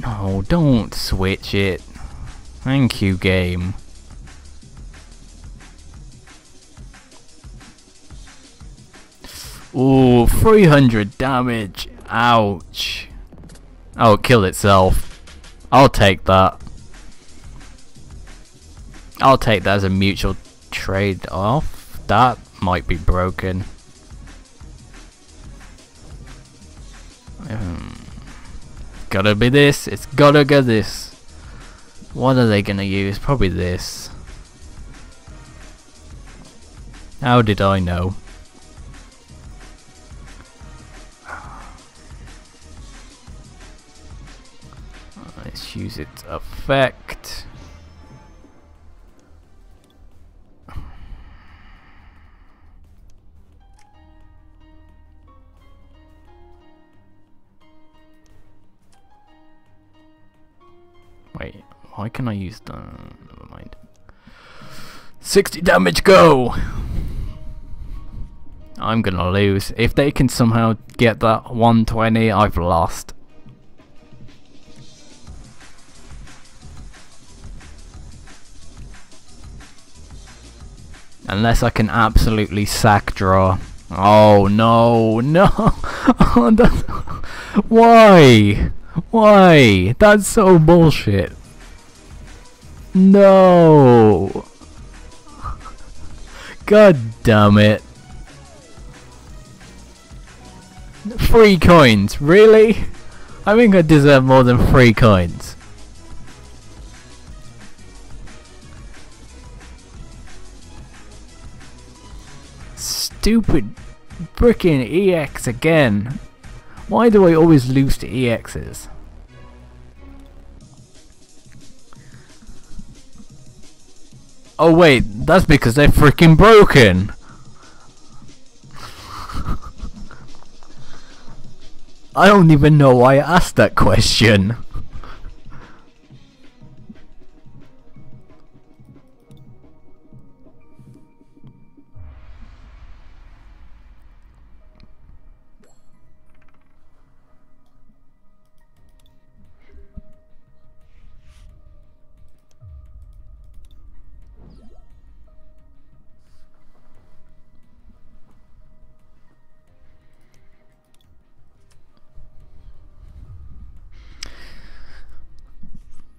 No, don't switch it. Thank you, game. Ooh, 300 damage. Ouch. Oh, it killed itself. I'll take that. I'll take that as a mutual trade off. That might be broken. Um, gotta be this. It's gotta go this. What are they gonna use? Probably this. How did I know? Let's use its effect. Wait, why can I use the... Never mind. 60 damage, go! I'm gonna lose. If they can somehow get that 120, I've lost. Unless I can absolutely sack draw. Oh no, no! Why? Why? That's so bullshit. No! God damn it. Free coins, really? I think I deserve more than free coins. Stupid frickin' EX again. Why do I always lose to EXs? Oh wait, that's because they're freaking broken. I don't even know why I asked that question.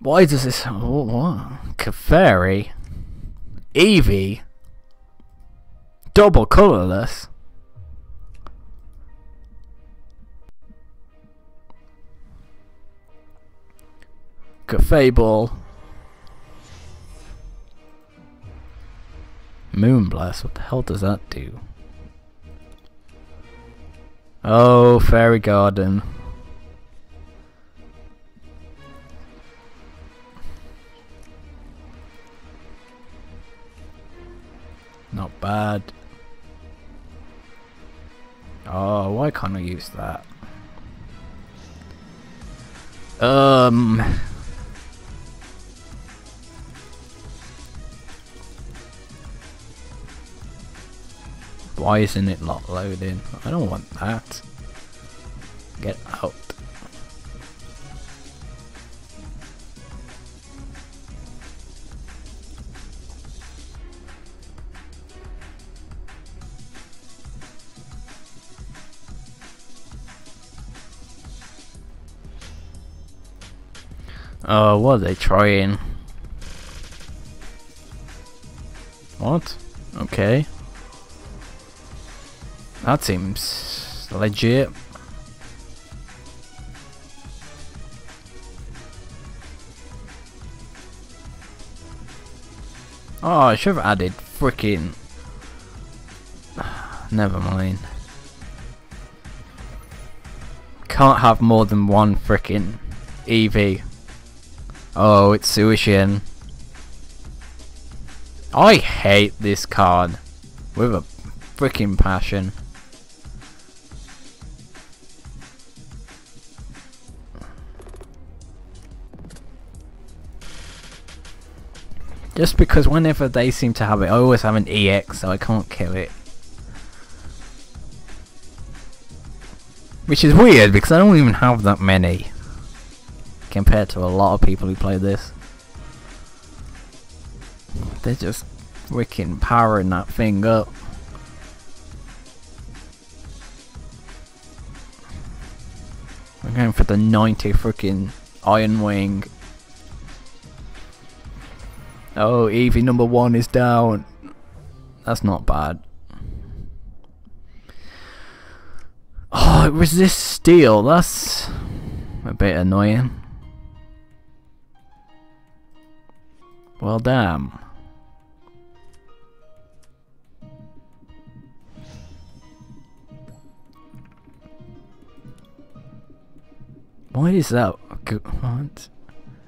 Why does this... Oh, what? Clefairy? Eevee? Double colourless? Clefable. Moonblast, what the hell does that do? Oh, Fairy Garden. Not bad. Oh, why can't I use that? Um... Why isn't it not loading? I don't want that. Get out. Oh, what are they trying? What? Okay. That seems legit. Oh, I should have added freaking. Never mind. Can't have more than one freaking EV. Oh, it's Suishin. I hate this card with a freaking passion. Just because whenever they seem to have it, I always have an EX, so I can't kill it. Which is weird, because I don't even have that many. Compared to a lot of people who play this. They're just freaking powering that thing up. We're going for the 90 freaking Iron Wing. Oh, Eevee number one is down. That's not bad. Oh, it resists steel. That's a bit annoying. Well, damn. Why is that? What?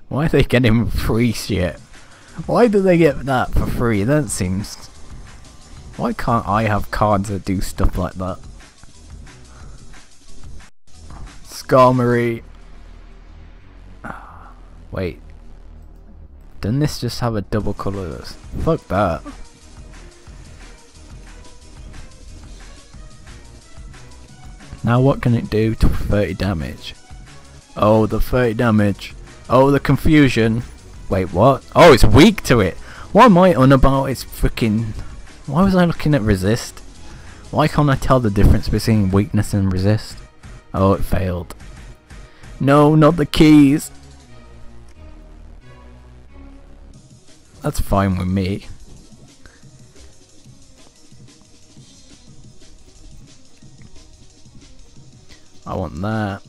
Why are they getting free shit? Why do they get that for free? That seems... Why can't I have cards that do stuff like that? Skarmory. Wait. Doesn't this just have a double colours? Fuck that. Now what can it do to 30 damage? Oh, the 30 damage. Oh, the confusion. Wait, what? Oh, it's weak to it. What am I on about? It's freaking... Why was I looking at resist? Why can't I tell the difference between weakness and resist? Oh, it failed. No, not the keys. That's fine with me. I want that.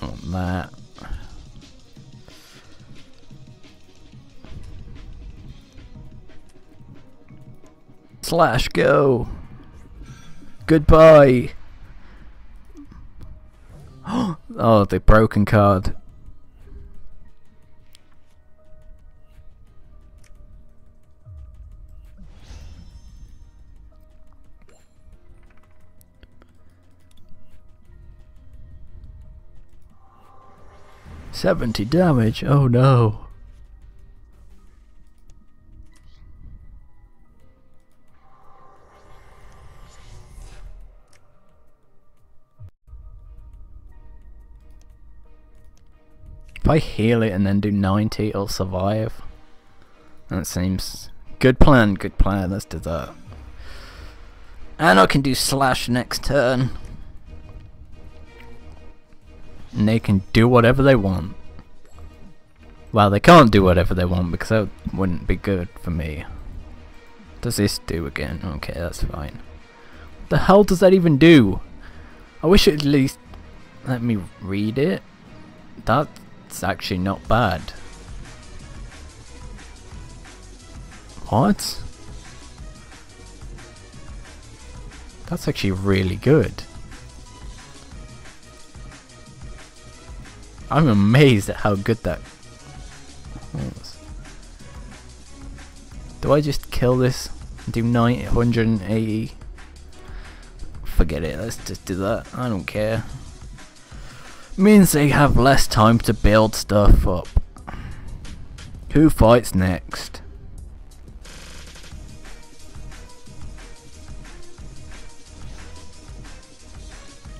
I want that. Slash go. Goodbye. oh, the broken card. Seventy damage. Oh no. If I heal it and then do 90, it'll survive. That seems... Good plan, good plan, let's do that. And I can do slash next turn. And they can do whatever they want. Well, they can't do whatever they want because that wouldn't be good for me. Does this do again? Okay, that's fine. What the hell does that even do? I wish it at least let me read it. That's actually not bad. What? That's actually really good. I'm amazed at how good that was. Do I just kill this and do 980? Forget it, let's just do that. I don't care means they have less time to build stuff up. Who fights next?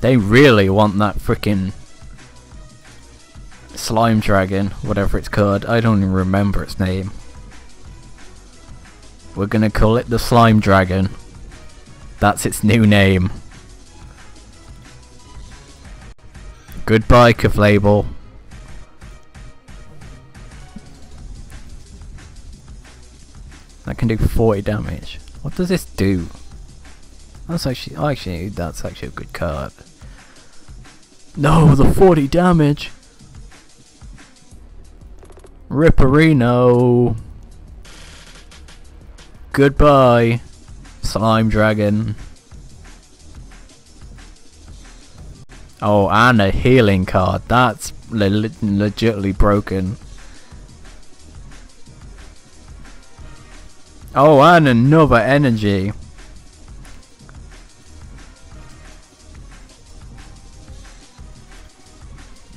They really want that freaking slime dragon, whatever it's called. I don't even remember its name. We're gonna call it the slime dragon. That's its new name. Goodbye, Clefable. That can do 40 damage. What does this do? That's actually, actually, that's actually a good card. No, the 40 damage! Ripperino! Goodbye, Slime Dragon. Oh, and a healing card. That's le legitimately broken. Oh, and another energy.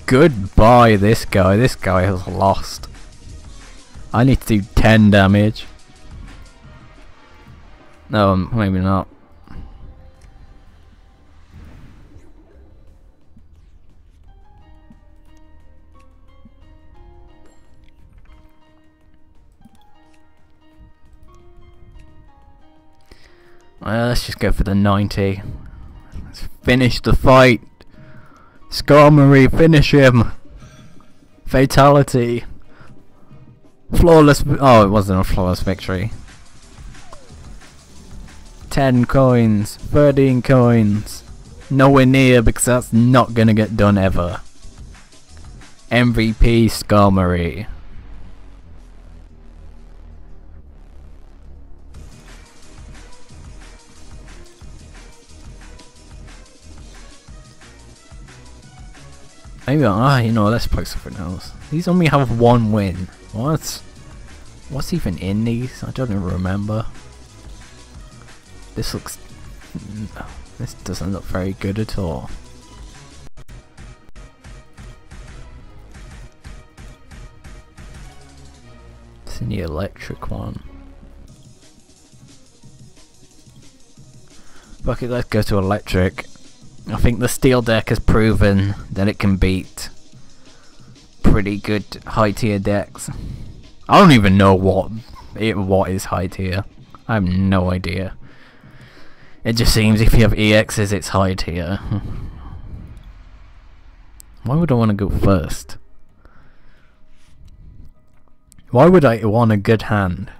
Goodbye, this guy. This guy has lost. I need to do 10 damage. No, um, maybe not. Let's just go for the 90. Let's finish the fight. Skarmory, finish him. Fatality. Flawless. Oh, it wasn't a flawless victory. 10 coins. 13 coins. Nowhere near because that's not gonna get done ever. MVP Skarmory. Maybe, ah, you know, let's play something else. These only have one win. What? What's even in these? I don't even remember. This looks... This doesn't look very good at all. It's in the electric one. It, let's go to electric. I think the steel deck has proven that it can beat pretty good high tier decks. I don't even know what it, what is high tier. I have no idea. It just seems if you have EXs it's high tier. Why would I want to go first? Why would I want a good hand?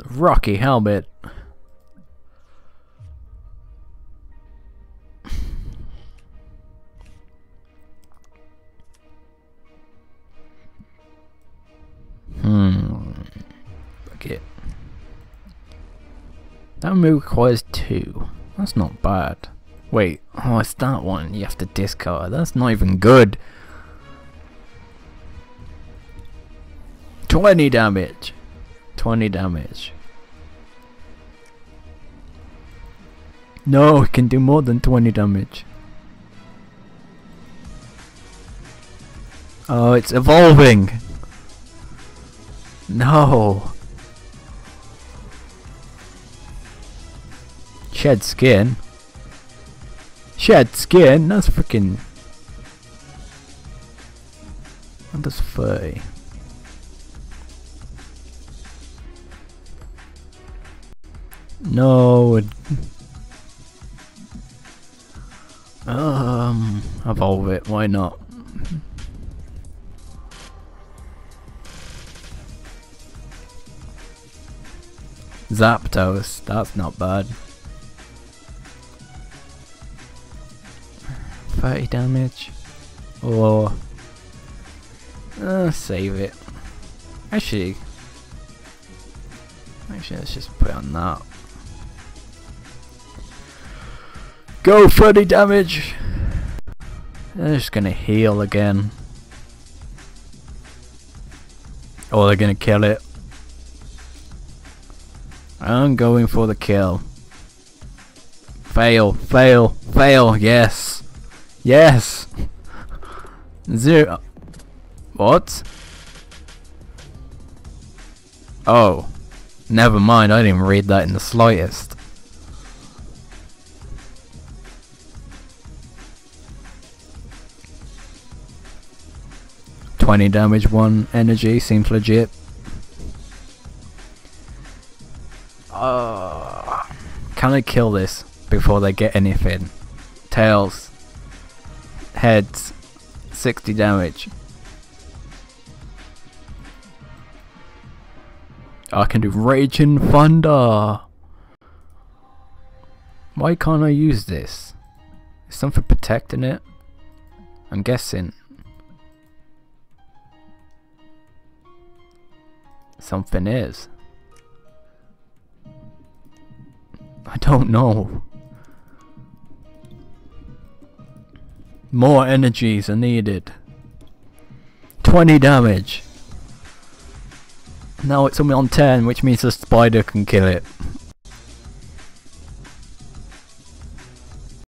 Dratini! Rocky helmet. Hmm. Okay. That move requires two. That's not bad. Wait, oh, it's that one you have to discard. That's not even good. 20 damage. 20 damage. No, it can do more than 20 damage. Oh, it's evolving! No! Shed skin? Shed skin? That's freaking... What does 30? No. Um, evolve it. Why not? Zapdos. That's not bad. 30 damage. Or... Uh, save it. Actually... Actually, let's just put on that. Go 30 damage! They're just gonna heal again. Or they're gonna kill it. I'm going for the kill. Fail, fail, fail, yes. Yes! Zero. What? Oh. Never mind, I didn't read that in the slightest. 20 damage, 1 energy, seems legit. Uh, can I kill this before they get anything? Tails. Heads. 60 damage. I can do Raging Thunder. Why can't I use this? Is something protecting it? I'm guessing. Something is. I don't know. More energies are needed. 20 damage. Now it's only on 10, which means the spider can kill it.